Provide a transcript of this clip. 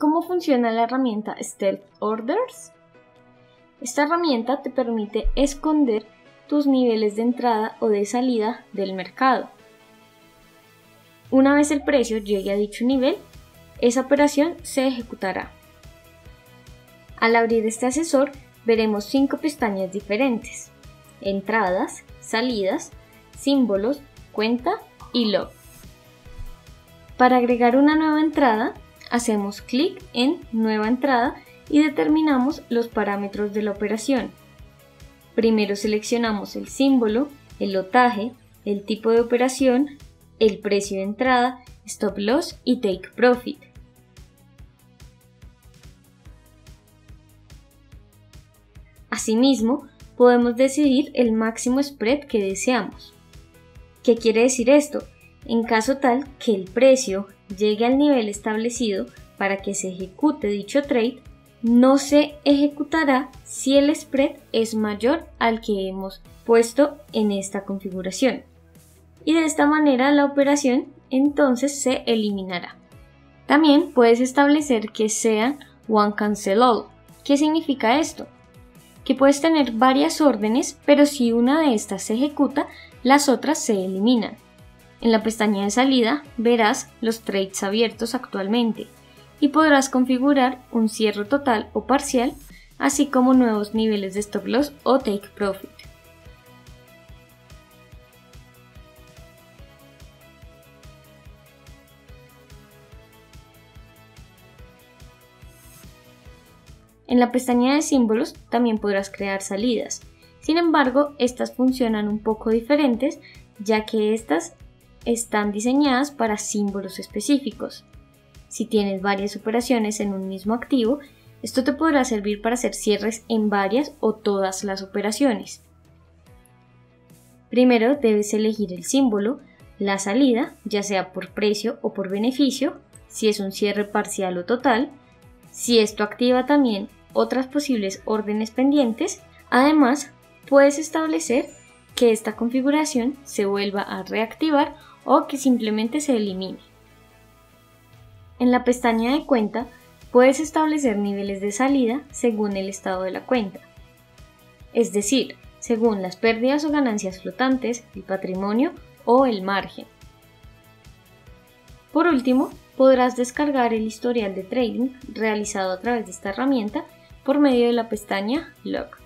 ¿Cómo funciona la herramienta Stealth Orders? Esta herramienta te permite esconder tus niveles de entrada o de salida del mercado. Una vez el precio llegue a dicho nivel, esa operación se ejecutará. Al abrir este asesor, veremos cinco pestañas diferentes. Entradas, salidas, símbolos, cuenta y log. Para agregar una nueva entrada, hacemos clic en Nueva entrada y determinamos los parámetros de la operación. Primero seleccionamos el símbolo, el lotaje, el tipo de operación, el precio de entrada, stop loss y take profit. Asimismo, podemos decidir el máximo spread que deseamos. ¿Qué quiere decir esto? En caso tal que el precio llegue al nivel establecido para que se ejecute dicho trade, no se ejecutará si el spread es mayor al que hemos puesto en esta configuración. Y de esta manera la operación entonces se eliminará. También puedes establecer que sea one cancel all. ¿Qué significa esto? Que puedes tener varias órdenes, pero si una de estas se ejecuta, las otras se eliminan. En la pestaña de salida verás los trades abiertos actualmente y podrás configurar un cierre total o parcial, así como nuevos niveles de stop loss o take profit. En la pestaña de símbolos también podrás crear salidas. Sin embargo, estas funcionan un poco diferentes, ya que estas están diseñadas para símbolos específicos. Si tienes varias operaciones en un mismo activo, esto te podrá servir para hacer cierres en varias o todas las operaciones. Primero debes elegir el símbolo, la salida, ya sea por precio o por beneficio, si es un cierre parcial o total, si esto activa también otras posibles órdenes pendientes, además puedes establecer que esta configuración se vuelva a reactivar o que simplemente se elimine. En la pestaña de cuenta puedes establecer niveles de salida según el estado de la cuenta, es decir, según las pérdidas o ganancias flotantes, el patrimonio o el margen. Por último, podrás descargar el historial de trading realizado a través de esta herramienta por medio de la pestaña Log.